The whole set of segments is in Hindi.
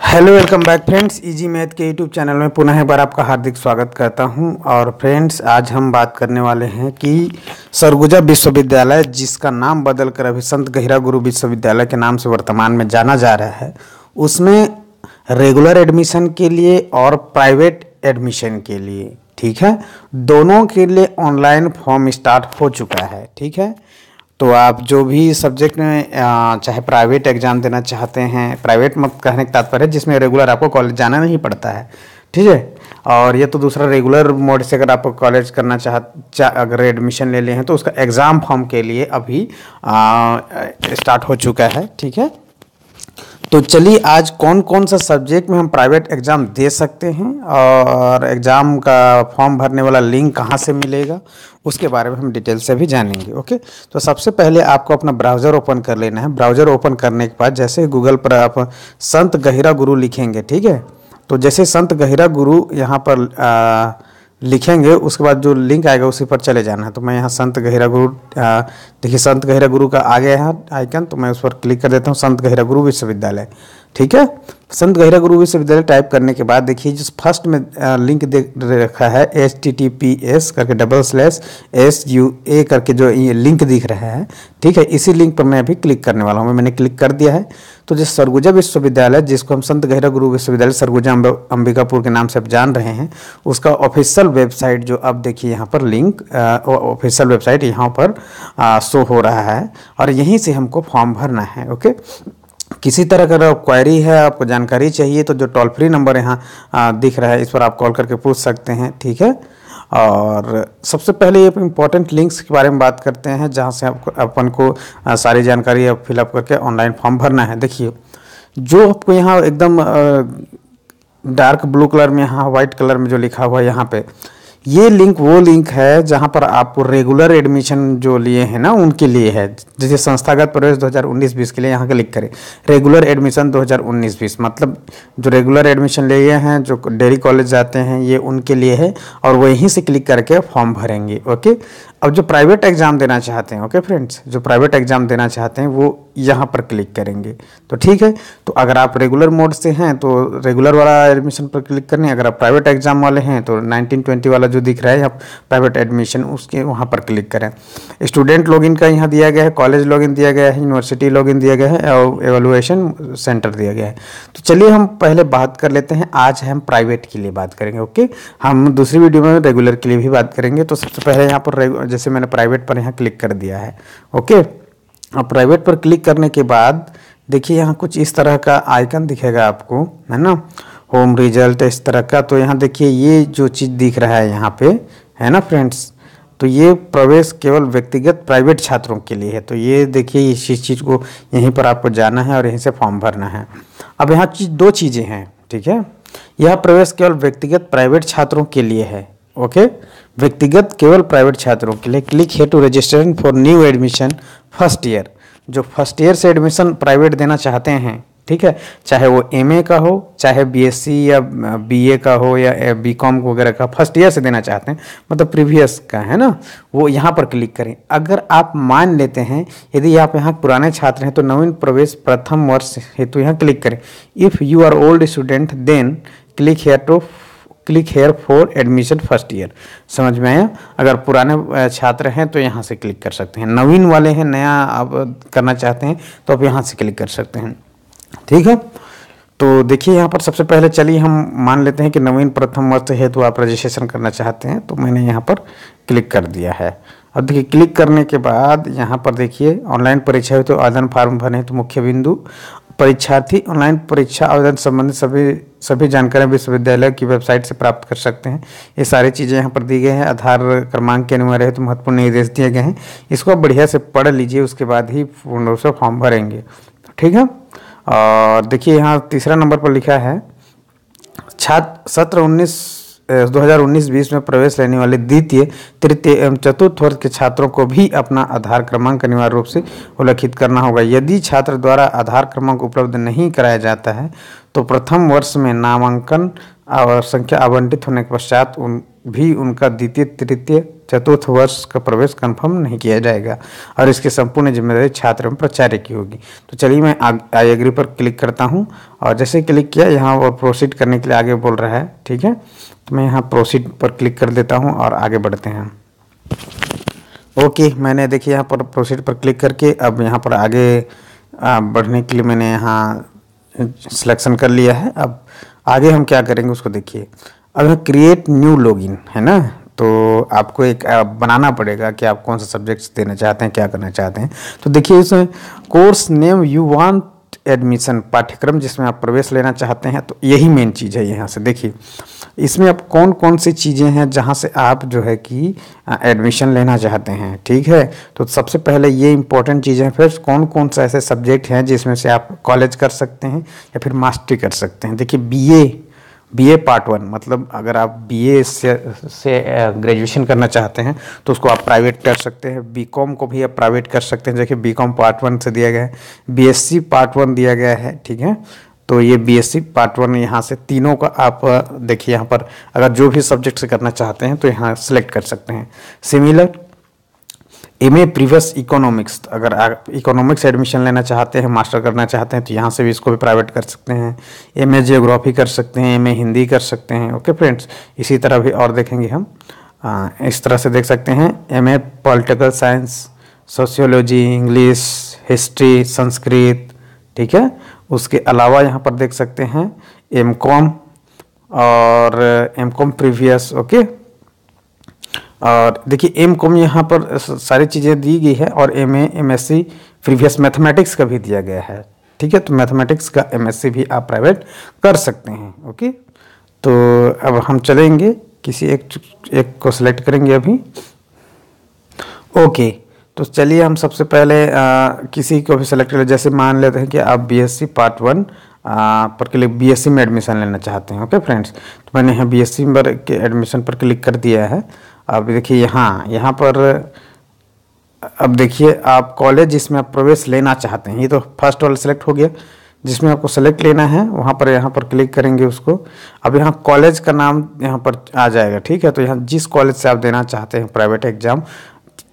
Hello welcome back friends easy math के यूट्यूब चैनल में पुनः एक बार आपका हार्दिक स्वागत करता हूँ। और फ्रेंड्स आज हम बात करने वाले हैं कि सरगुजा विश्वविद्यालय, जिसका नाम बदलकर अभी संत गहिरा गुरु विश्वविद्यालय के नाम से वर्तमान में जाना जा रहा है, उसमें रेगुलर एडमिशन के लिए और प्राइवेट एडमिशन के लिए, ठीक है? दोनों के लिए ऑनलाइन फॉर्म स्टार्ट हो चुका है, ठीक है? तो आप जो भी सब्जेक्ट में चाहे प्राइवेट एग्ज़ाम देना चाहते हैं प्राइवेट मत कहने का तात्पर्य है जिसमें रेगुलर आपको कॉलेज जाना नहीं पड़ता है। ठीक है? और ये तो दूसरा रेगुलर मोड से अगर आप कॉलेज करना चाह चा, अगर एडमिशन ले लिए हैं तो उसका एग्ज़ाम फॉर्म के लिए अभी स्टार्ट हो चुका है। ठीक है? तो चलिए आज कौन कौन सा सब्जेक्ट में हम प्राइवेट एग्ज़ाम दे सकते हैं और एग्ज़ाम का फॉर्म भरने वाला लिंक कहाँ से मिलेगा उसके बारे में हम डिटेल से भी जानेंगे ओके तो सबसे पहले आपको अपना ब्राउज़र ओपन कर लेना है। ब्राउज़र ओपन करने के बाद जैसे गूगल पर आप संत गहिरा गुरु लिखेंगे ठीक है? तो जैसे संत गहिरा गुरु यहाँ पर आ, लिखेंगे, उसके बाद जो लिंक आएगा उसी पर चले जाना है। तो मैं यहाँ संत गहिरा गुरु देखिए संत गहिरा गुरु का आ गया है आइकन तो मैं उस पर क्लिक कर देता हूँ, संत गहिरा गुरु विश्वविद्यालय। ठीक है? संत गहिरा गुरु विश्वविद्यालय टाइप करने के बाद देखिए, जिस फ़र्स्ट में लिंक दे रखा है H T T P S करके double slash S U A करके जो ये लिंक दिख रहा है, ठीक है? इसी लिंक पर मैं अभी क्लिक करने वाला हूँ। मैंने क्लिक कर दिया है। तो जिस सरगुजा विश्वविद्यालय जिसको हम संत गहरा गुरु विश्वविद्यालय सरगुजा अंबिकापुर के नाम से आप जान रहे हैं उसका ऑफिशियल वेबसाइट जो आप देखिए यहाँ पर लिंक ऑफिशियल वेबसाइट यहाँ पर आ, शो हो रहा है और यहीं से हमको फॉर्म भरना है ओके किसी तरह का अगर क्वेरी है आपको जानकारी चाहिए तो जो टोल फ्री नंबर यहाँ दिख रहा है इस पर आप कॉल करके पूछ सकते हैं ठीक है? और सबसे पहले ये इम्पोर्टेंट लिंक्स के बारे में बात करते हैं, जहाँ से आपको, अपन को सारी जानकारी फिलअप करके ऑनलाइन फॉर्म भरना है। देखिए, जो आपको यहाँ एकदम डार्क ब्लू कलर में, यहाँ व्हाइट कलर में जो लिखा हुआ है यहाँ पे ये लिंक वो लिंक है जहाँ पर आप रेगुलर एडमिशन जो लिए हैं ना, उनके लिए है। जैसे संस्थागत प्रवेश 2019-20 के लिए यहाँ क्लिक करें। रेगुलर एडमिशन 2019-20 मतलब जो रेगुलर एडमिशन लिए हैं, जो डेली कॉलेज जाते हैं, ये उनके लिए है और वहीं से क्लिक करके फॉर्म भरेंगे ओके अब जो प्राइवेट एग्ज़ाम देना चाहते हैं ओके फ्रेंड्स जो प्राइवेट एग्ज़ाम देना चाहते हैं, वो यहाँ पर क्लिक करेंगे। तो ठीक है? तो अगर आप रेगुलर मोड से हैं तो रेगुलर वाला एडमिशन पर क्लिक करने, अगर आप प्राइवेट एग्ज़ाम वाले हैं तो 1920 वाला जो दिख रहा है यहाँ प्राइवेट एडमिशन उसके, वहाँ पर क्लिक करें। स्टूडेंट लॉगिन का यहाँ दिया गया है कॉलेज लॉगिन दिया गया है यूनिवर्सिटी लॉगिन दिया गया है, और एवेलुएशन सेंटर दिया गया है। तो चलिए हम पहले बात कर लेते हैं, आज हम प्राइवेट के लिए बात करेंगे ओके हम दूसरी वीडियो में रेगुलर के लिए भी बात करेंगे तो सबसे पहले यहाँ पर जैसे मैंने प्राइवेट पर यहाँ क्लिक कर दिया है। ओके अब प्राइवेट पर क्लिक करने के बाद, देखिए यहाँ कुछ इस तरह का आइकन दिखेगा आपको, है ना? होम रिज़ल्ट इस तरह का तो यहाँ देखिए ये जो चीज़ दिख रहा है यहाँ पे, है ना फ्रेंड्स तो ये प्रवेश केवल व्यक्तिगत प्राइवेट छात्रों के लिए है। तो ये देखिए इस चीज़ को यहीं पर आपको जाना है और यहीं से फॉर्म भरना है। अब यहाँ चीज़, दो चीज़ें हैं, ठीक है? यह प्रवेश केवल व्यक्तिगत प्राइवेट छात्रों के लिए है। ओके व्यक्तिगत केवल प्राइवेट छात्रों के लिए क्लिक है to registration for new admission first year जो फ़र्स्ट ईयर से एडमिशन प्राइवेट देना चाहते हैं, ठीक है? चाहे वो एमए का हो, चाहे बीएससी या बीए का हो या बीकॉम वगैरह का फ़र्स्ट ईयर से देना चाहते हैं मतलब प्रीवियस का, है ना? वो यहाँ पर क्लिक करें। अगर आप मान लेते हैं, यदि आप यहाँ पुराने छात्र हैं तो नवीन प्रवेश प्रथम वर्ष हेतु यहाँ क्लिक करें। If you are old student then click here to click here for admission first year समझ में आया? अगर पुराने छात्र हैं तो यहाँ से क्लिक कर सकते हैं। नवीन वाले हैं, नया आप करना चाहते हैं तो आप यहाँ से क्लिक कर सकते हैं। ठीक है? तो देखिए, यहाँ पर सबसे पहले चलिए हम मान लेते हैं कि नवीन प्रथम वर्ष है तो आप रजिस्ट्रेशन करना चाहते हैं तो मैंने यहाँ पर क्लिक कर दिया है। अब देखिए क्लिक करने के बाद यहाँ पर देखिए ऑनलाइन परीक्षा हुई तो आवेदन फार्म भरने तो मुख्य बिंदु परीक्षार्थी ऑनलाइन परीक्षा आवेदन संबंधित सभी सभी जानकारी विश्वविद्यालय की वेबसाइट से प्राप्त कर सकते हैं। ये सारी चीज़ें यहाँ पर दी गई हैं। आधार क्रमांक के अनिवार्य है तो महत्वपूर्ण निर्देश दिए गए हैं। इसको बढ़िया से पढ़ लीजिए, उसके बाद ही पूर्ण रूप से फॉर्म भरेंगे। ठीक है? और देखिए यहाँ तीसरा नंबर पर लिखा है, छात्र, सत्र उन्नीस 2019-20 में प्रवेश लेने वाले द्वितीय, तृतीय एवं चतुर्थ वर्ष के छात्रों को भी अपना आधार क्रमांक अनिवार्य रूप से उल्लेखित करना होगा। यदि छात्र द्वारा आधार क्रमांक उपलब्ध नहीं कराया जाता है तो प्रथम वर्ष में नामांकन और संख्या आवंटित होने के पश्चात उन भी उनका द्वितीय, तृतीय, चतुर्थ वर्ष का प्रवेश कंफर्म नहीं किया जाएगा। और इसकी संपूर्ण ज़िम्मेदारी छात्र एवं प्राचार्य की होगी। तो चलिए मैं आई एग्री पर क्लिक करता हूँ। और जैसे क्लिक किया, यहाँ और प्रोसीड करने के लिए आगे बोल रहा है। ठीक है? तो मैं यहाँ प्रोसीड पर क्लिक कर देता हूँ और आगे बढ़ते हैं। ओके, मैंने देखिए यहाँ पर प्रोसीड पर क्लिक करके अब यहाँ पर आगे बढ़ने के लिए मैंने यहाँ सिलेक्शन कर लिया है। अब आगे हम क्या करेंगे उसको देखिए। अब क्रिएट न्यू लॉगिन है ना? तो आपको एक बनाना पड़ेगा कि आप कौन सा सब्जेक्ट्स देना चाहते हैं, क्या करना चाहते हैं। तो देखिए इसमें course name you want admission पाठ्यक्रम जिसमें आप प्रवेश लेना चाहते हैं तो यही मेन चीज़ है यहाँ से। देखिए, इसमें आप कौन कौन सी चीज़ें हैं जहाँ से आप जो है कि एडमिशन लेना चाहते हैं, ठीक है? तो सबसे पहले ये इंपॉर्टेंट चीज़ें हैं, फिर कौन कौन सा ऐसे सब्जेक्ट हैं जिसमें से आप कॉलेज कर सकते हैं या फिर मास्टरी कर सकते हैं। देखिए बीए बीए पार्ट वन मतलब अगर आप बीए से से ग्रेजुएशन करना चाहते हैं तो उसको आप प्राइवेट कर सकते हैं। बीकॉम को भी आप प्राइवेट कर सकते हैं। देखिए बीकॉम पार्ट वन से दिया गया है। बीएससी पार्ट वन दिया गया है, ठीक है? तो ये बीएससी पार्ट वन यहाँ से तीनों का आप देखिए यहाँ पर अगर जो भी सब्जेक्ट से करना चाहते हैं तो यहाँ सेलेक्ट कर सकते हैं। Similar M A previous economics अगर आप इकोनॉमिक्स एडमिशन लेना चाहते हैं मास्टर करना चाहते हैं तो यहाँ से भी इसको भी प्राइवेट कर सकते हैं। एम ए जियोग्राफी कर सकते हैं एम ए हिंदी कर सकते हैं। ओके फ्रेंड्स इसी तरह भी और देखेंगे हम। आ, इस तरह से देख सकते हैं। M A political science sociology English history Sanskrit ठीक है? उसके अलावा यहाँ पर देख सकते हैं एम कॉम और एम कॉम प्रीवियस ओके और देखिए एम कॉम यहाँ पर सारी चीज़ें दी गई है और M A M S C previous mathematics का भी दिया गया है। ठीक है तो मैथमेटिक्स का एम एस सी भी आप प्राइवेट कर सकते हैं ओके? तो अब हम चलेंगे किसी एक एक को सिलेक्ट करेंगे अभी। ओके तो चलिए हम सबसे पहले आ, किसी को भी सेलेक्ट कर जैसे मान लेते हैं कि आप बीएससी पार्ट वन पर क्लिक बीएससी में एडमिशन लेना चाहते हैं ओके फ्रेंड्स तो मैंने यहाँ बीएससी पर के एडमिशन पर क्लिक कर दिया है। अब देखिए यहाँ यहाँ पर, अब देखिए आप कॉलेज जिसमें आप प्रवेश लेना चाहते हैं, ये तो फ़र्स्ट वाला सेलेक्ट हो गया। जिसमें आपको सेलेक्ट लेना है, वहाँ पर, यहाँ पर क्लिक करेंगे उसको। अब यहाँ कॉलेज का नाम यहाँ पर आ जाएगा, ठीक है? तो यहाँ जिस कॉलेज से आप देना चाहते हैं प्राइवेट एग्ज़ाम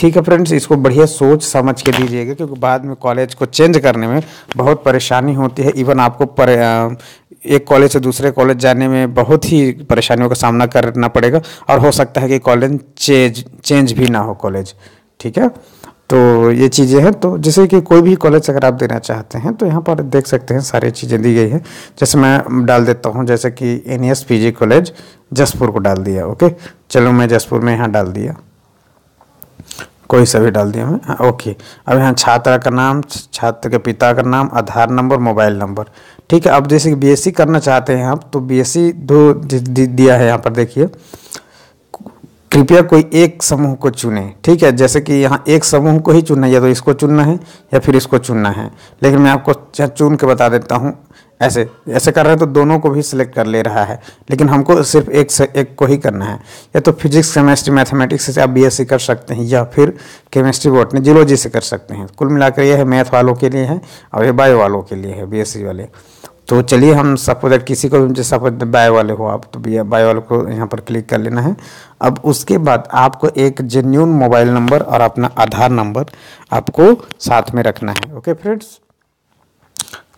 ठीक है फ्रेंड्स इसको बढ़िया सोच समझ के दीजिएगा क्योंकि बाद में कॉलेज को चेंज करने में बहुत परेशानी होती है। इवन आपको पर, एक कॉलेज से दूसरे कॉलेज जाने में बहुत ही परेशानियों का सामना करना पड़ेगा और हो सकता है कि कॉलेज चेंज चेंज भी ना हो कॉलेज ठीक है? तो ये चीज़ें हैं तो जैसे कि कोई भी कॉलेज अगर आप देना चाहते हैं तो यहाँ पर देख सकते हैं सारी चीज़ें दी गई हैं। जैसे मैं डाल देता हूँ जैसे कि एन एस कॉलेज जसपुर को डाल दिया ओके? चलो मैं जसपुर में यहाँ डाल दिया। कोई सा भी डाल दिया मैं हाँ ओके। अब यहाँ छात्रा का नाम, छात्र के पिता का नाम, आधार नंबर, मोबाइल नंबर। ठीक है, अब जैसे कि बीएससी करना चाहते हैं आप तो बीएससी दो दिया है यहाँ पर, देखिए। कृपया कोई एक समूह को चुने। ठीक है, जैसे कि यहाँ एक समूह को ही चुनना है, या तो इसको चुनना है, या फिर इसको चुनना है। लेकिन मैं आपको चुन के बता देता हूँ ऐसे ऐसे कर रहे हैं तो दोनों को भी सिलेक्ट कर ले रहा है। लेकिन हमको सिर्फ़ एक से, एक को ही करना है। या तो फिजिक्स केमिस्ट्री मैथमेटिक्स से आप बीएससी कर सकते हैं, या फिर केमिस्ट्री बॉटनी जियोलॉजी से कर सकते हैं। कुल मिलाकर यह है मैथ वालों के लिए है और ये बायो वालों के लिए है बीएससी वाले। तो चलिए हम सपोज़ किसी को भी सपोज़ बायो वाले हो आप तो बायो वाले को यहाँ पर क्लिक कर लेना है। अब उसके बाद आपको एक जेन्यून मोबाइल नंबर और अपना आधार नंबर आपको साथ में रखना है। ओके फ्रेंड्स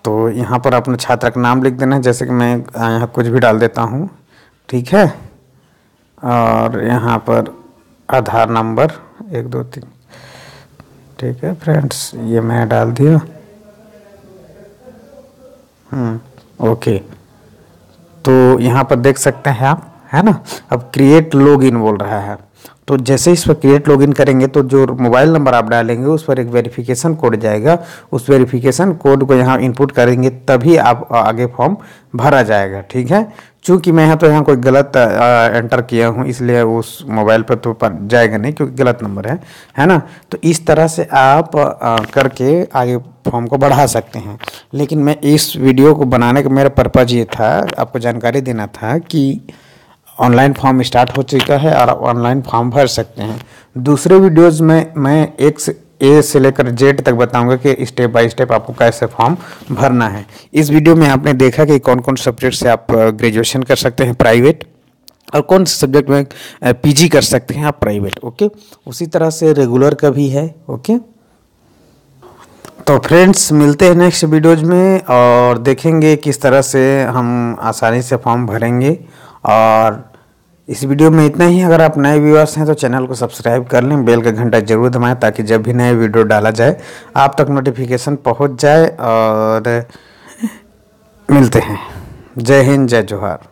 तो यहाँ पर अपने छात्र का नाम लिख देना है जैसे कि मैं यहाँ कुछ भी डाल देता हूँ। ठीक है? और यहाँ पर आधार नंबर, एक, दो, तीन। ठीक है फ्रेंड्स, ये मैं डाल दिया। Hmm okay. तो यहाँ पर देख सकते हैं आप, है ना? अब क्रिएट लॉगिन बोल रहा है। तो जैसे इस पर क्रिएट लॉगिन करेंगे तो जो मोबाइल नंबर आप डालेंगे उस पर एक वेरिफिकेशन कोड जाएगा। उस वेरिफिकेशन कोड को यहाँ इनपुट करेंगे तभी आप आगे फॉर्म भरा जाएगा ठीक है? चूँकि मैं यहाँ तो यहाँ कोई गलत एंटर किया हूँ इसलिए उस मोबाइल पर तो पर जाएगा नहीं क्योंकि गलत नंबर है है ना? तो इस तरह से आप आ, करके आगे फॉर्म को बढ़ा सकते हैं। लेकिन मैं इस वीडियो को बनाने का मेरा पर्पज़ ये था आपको जानकारी देना था कि ऑनलाइन फॉर्म स्टार्ट हो चुका है और आप ऑनलाइन फॉर्म भर सकते हैं। दूसरे वीडियोस में मैं एक से ए से लेकर जेड तक बताऊँगा कि स्टेप बाय स्टेप आपको कैसे फॉर्म भरना है। इस वीडियो में आपने देखा कि कौन कौन सब्जेक्ट से आप ग्रेजुएशन कर सकते हैं प्राइवेट और कौन से सब्जेक्ट में पीजी कर सकते हैं आप प्राइवेट, ओके? उसी तरह से रेगुलर का भी है, ओके? तो फ्रेंड्स, मिलते हैं नेक्स्ट वीडियोज़ में और देखेंगे किस तरह से हम आसानी से फॉर्म भरेंगे और इस वीडियो में इतना ही। अगर आप नए व्यूअर्स हैं तो चैनल को सब्सक्राइब कर लें, बेल का घंटा ज़रूर दबाएँ ताकि जब भी नए वीडियो डाला जाए, आप तक नोटिफिकेशन पहुँच जाए और मिलते हैं। जय हिंद, जय जोहार।